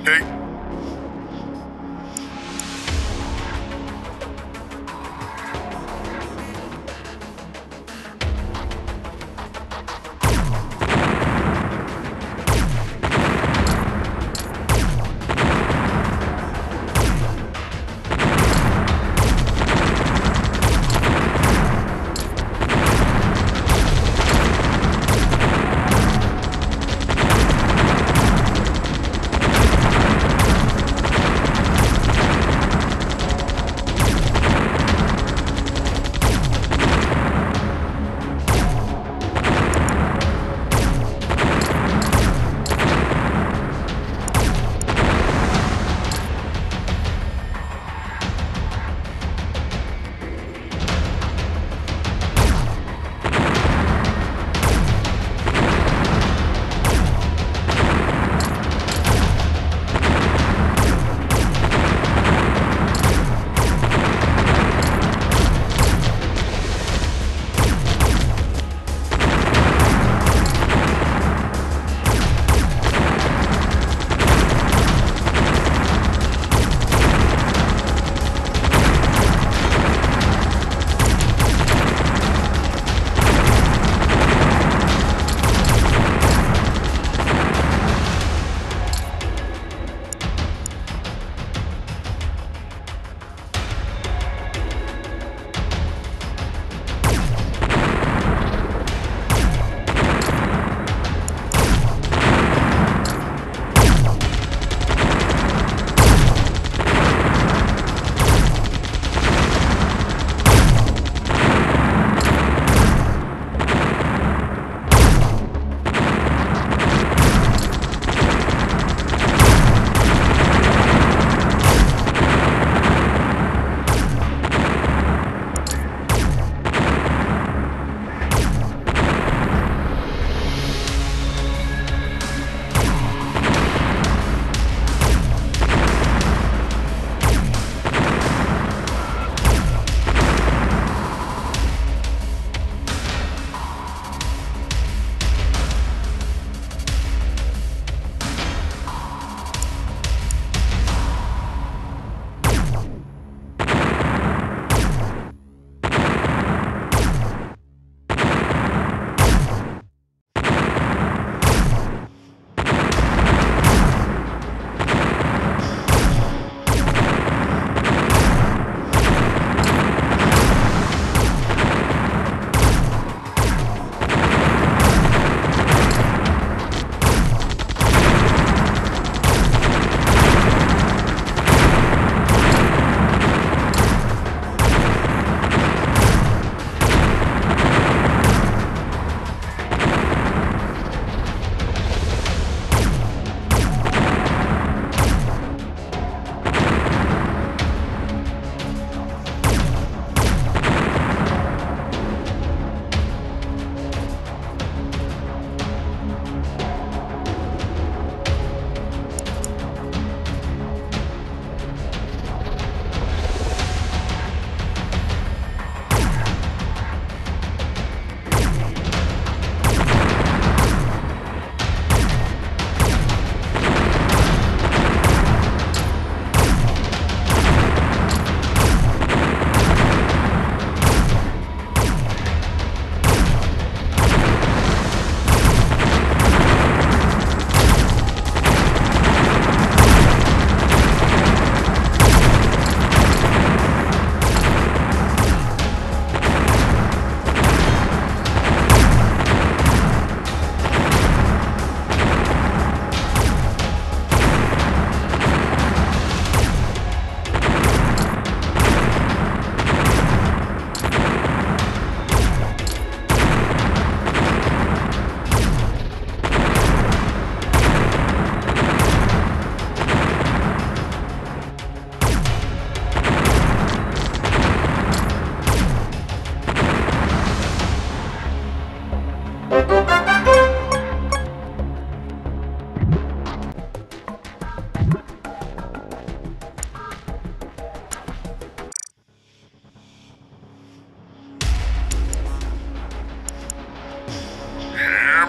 Okay.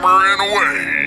hammering away.